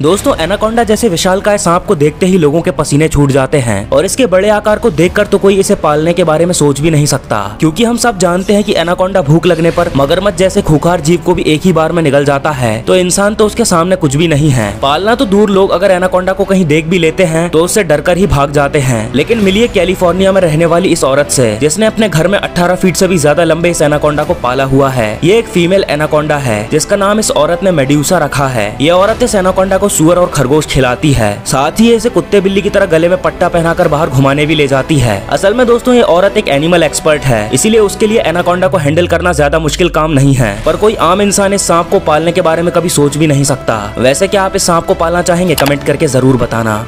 दोस्तों, एनाकोंडा जैसे विशालकाय सांप को देखते ही लोगों के पसीने छूट जाते हैं। और इसके बड़े आकार को देखकर तो कोई इसे पालने के बारे में सोच भी नहीं सकता। क्योंकि हम सब जानते हैं कि एनाकोंडा भूख लगने पर मगरमच्छ जैसे खुखार जीव को भी एक ही बार में निगल जाता है। तो इंसान तो उसके सामने कुछ भी नहीं है। पालना तो दूर लोग अगर एनाकोंडा को कहीं देख भी लेते हैं तो उससे डर ही भाग जाते हैं। लेकिन मिलिए कैलिफ़ोर्निया में रहने वाली इस औरत से, जिसने अपने घर में अठारह फीट से भी ज़्यादा लंबे इस एनाकोंडा को पाला हुआ है। ये एक फीमेल एनाकोंडा है, जिसका नाम इस औरत ने मेड्यूसा रखा है। ये औरत इस एनाकोंडा को सुअर और खरगोश खिलाती है। साथ ही इसे कुत्ते बिल्ली की तरह गले में पट्टा पहनाकर बाहर घुमाने भी ले जाती है। असल में दोस्तों, ये औरत एक एनिमल एक्सपर्ट है। इसीलिए उसके लिए एनाकोंडा को हैंडल करना ज़्यादा मुश्किल काम नहीं है। पर कोई आम इंसान इस सांप को पालने के बारे में कभी सोच भी नहीं सकता। वैसे क्या आप इस सांप को पालना चाहेंगे? कमेंट करके ज़रूर बताना।